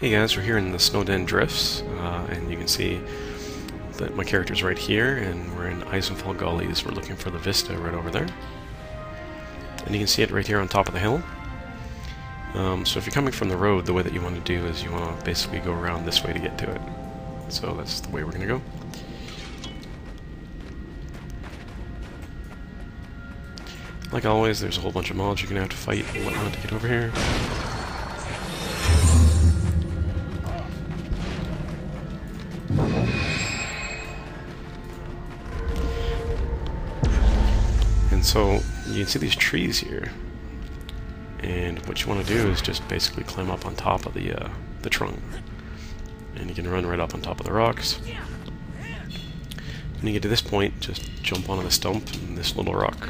Hey guys, we're here in the Snowden Drifts, uh, and you can see that my character's right here, and we're in Isenfall Gullies. We're looking for the Vista right over there. And you can see it right here on top of the hill. Um, so if you're coming from the road, the way that you want to do is you want to basically go around this way to get to it. So that's the way we're going to go. Like always, there's a whole bunch of mobs you're going to have to fight and whatnot to get over here. And so you can see these trees here. And what you want to do is just basically climb up on top of the uh, the trunk. And you can run right up on top of the rocks. When you get to this point, just jump onto the stump and this little rock